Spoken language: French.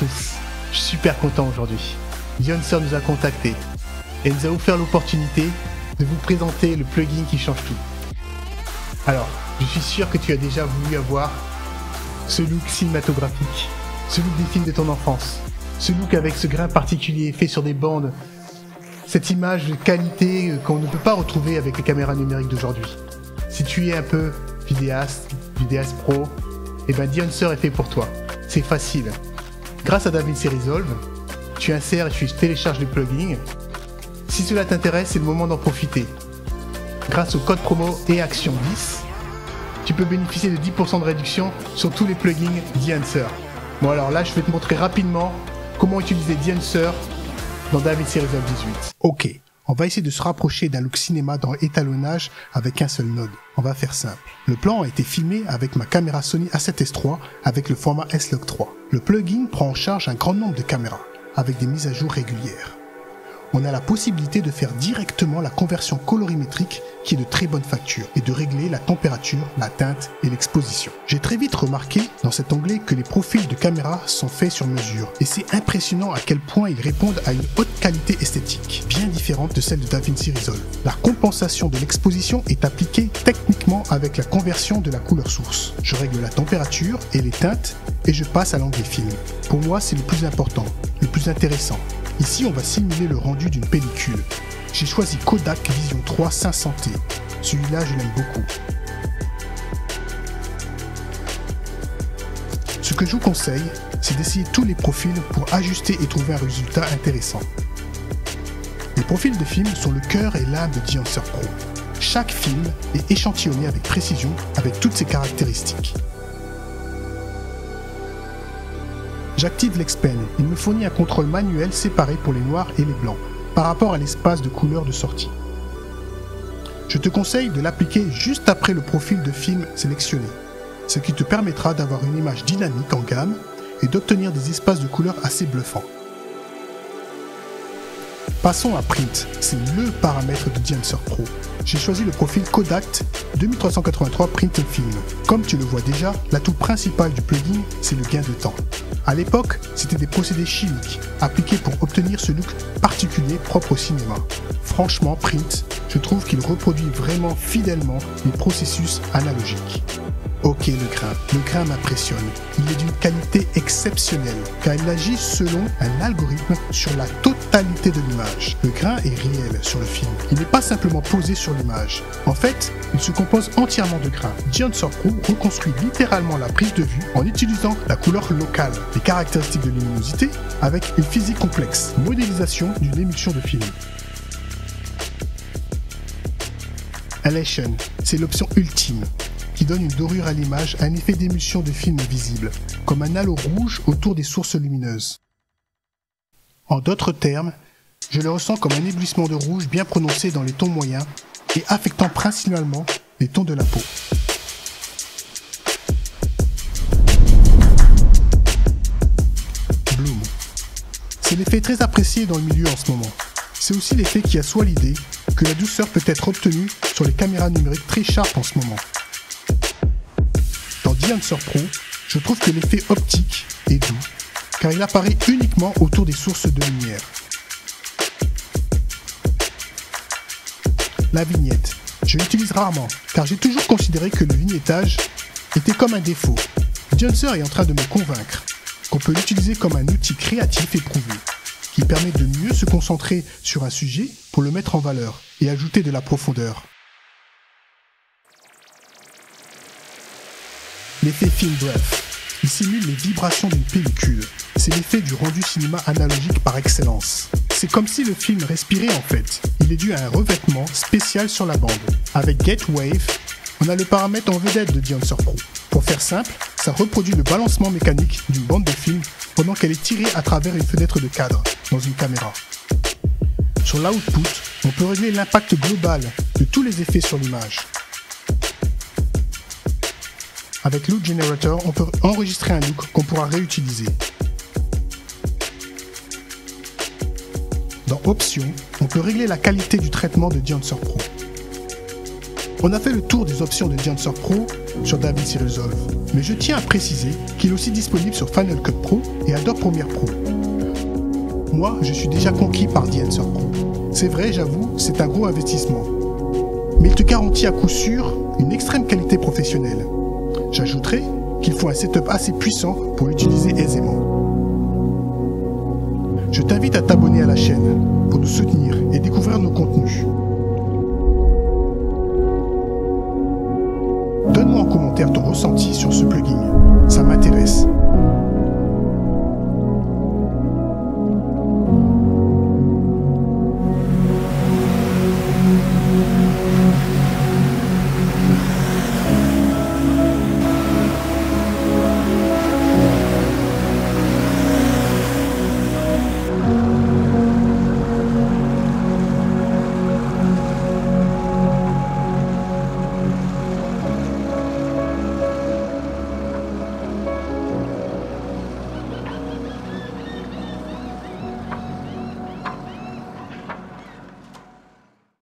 Je suis super content aujourd'hui. Dioncer nous a contactés et nous a offert l'opportunité de vous présenter le plugin qui change tout. Alors, je suis sûr que tu as déjà voulu avoir ce look cinématographique, ce look des films de ton enfance, ce look avec ce grain particulier fait sur des bandes, cette image de qualité qu'on ne peut pas retrouver avec les caméras numériques d'aujourd'hui. Si tu es un peu vidéaste, vidéaste pro, et eh ben est fait pour toi. C'est facile. Grâce à DaVinci Resolve, tu insères et tu télécharges le plugin. Si cela t'intéresse, c'est le moment d'en profiter. Grâce au code promo et Action 10, tu peux bénéficier de 10% de réduction sur tous les plugins Dioncer. Bon alors là, je vais te montrer rapidement comment utiliser Dioncer dans DaVinci Resolve 18. Ok, on va essayer de se rapprocher d'un look cinéma dans étalonnage avec un seul node. On va faire simple. Le plan a été filmé avec ma caméra Sony A7S3 avec le format S-Log 3. Le plugin prend en charge un grand nombre de caméras avec des mises à jour régulières on a la possibilité de faire directement la conversion colorimétrique qui est de très bonne facture et de régler la température, la teinte et l'exposition. J'ai très vite remarqué dans cet onglet que les profils de caméra sont faits sur mesure et c'est impressionnant à quel point ils répondent à une haute qualité esthétique, bien différente de celle de DaVinci Resolve. La compensation de l'exposition est appliquée techniquement avec la conversion de la couleur source. Je règle la température et les teintes et je passe à l'angle film. Pour moi, c'est le plus important, le plus intéressant. Ici, on va simuler le rendu d'une pellicule. J'ai choisi Kodak Vision 3 500T. Celui-là, je l'aime beaucoup. Ce que je vous conseille, c'est d'essayer tous les profils pour ajuster et trouver un résultat intéressant. Les profils de film sont le cœur et l'âme de Dioncer Pro. Chaque film est échantillonné avec précision avec toutes ses caractéristiques. J'active l'Expen. Il me fournit un contrôle manuel séparé pour les noirs et les blancs, par rapport à l'espace de couleur de sortie. Je te conseille de l'appliquer juste après le profil de film sélectionné, ce qui te permettra d'avoir une image dynamique en gamme et d'obtenir des espaces de couleur assez bluffants. Passons à Print, c'est le paramètre de Dancer Pro. J'ai choisi le profil Kodak 2383 Print Film. Comme tu le vois déjà, l'atout principal du plugin, c'est le gain de temps. À l'époque, c'était des procédés chimiques appliqués pour obtenir ce look particulier propre au cinéma. Franchement, Print, je trouve qu'il reproduit vraiment fidèlement les processus analogiques. Ok le grain, le grain m'impressionne. Il est d'une qualité exceptionnelle car il agit selon un algorithme sur la totalité de l'image. Le grain est réel sur le film. Il n'est pas simplement posé sur l'image. En fait, il se compose entièrement de grains. Giant Pro reconstruit littéralement la prise de vue en utilisant la couleur locale, les caractéristiques de luminosité avec une physique complexe, modélisation d'une émulsion de film. Elation, c'est l'option ultime donne une dorure à l'image, un effet d'émulsion de film visible, comme un halo rouge autour des sources lumineuses. En d'autres termes, je le ressens comme un éblouissement de rouge bien prononcé dans les tons moyens et affectant principalement les tons de la peau. Bloom. C'est l'effet très apprécié dans le milieu en ce moment. C'est aussi l'effet qui a soit l'idée que la douceur peut être obtenue sur les caméras numériques très sharp en ce moment. Pro, je trouve que l'effet optique est doux, car il apparaît uniquement autour des sources de lumière. La vignette. Je l'utilise rarement, car j'ai toujours considéré que le vignettage était comme un défaut. Johnson est en train de me convaincre qu'on peut l'utiliser comme un outil créatif éprouvé, qui permet de mieux se concentrer sur un sujet pour le mettre en valeur et ajouter de la profondeur. L'effet film breath. Il simule les vibrations d'une pellicule. C'est l'effet du rendu cinéma analogique par excellence. C'est comme si le film respirait en fait. Il est dû à un revêtement spécial sur la bande. Avec Get Wave, on a le paramètre en vedette de Dancer Pro. Pour faire simple, ça reproduit le balancement mécanique d'une bande de film pendant qu'elle est tirée à travers une fenêtre de cadre dans une caméra. Sur l'output, on peut régler l'impact global de tous les effets sur l'image. Avec Look Generator, on peut enregistrer un look qu'on pourra réutiliser. Dans Options, on peut régler la qualité du traitement de Dancer Pro. On a fait le tour des options de Dancer Pro sur DaVinci Resolve, mais je tiens à préciser qu'il est aussi disponible sur Final Cut Pro et Adobe Premiere Pro. Moi, je suis déjà conquis par Answer Pro. C'est vrai, j'avoue, c'est un gros investissement. Mais il te garantit à coup sûr une extrême qualité professionnelle. J'ajouterai qu'il faut un setup assez puissant pour l'utiliser aisément. Je t'invite à t'abonner à la chaîne pour nous soutenir et découvrir nos contenus. Donne-moi en commentaire ton ressenti sur ce plugin.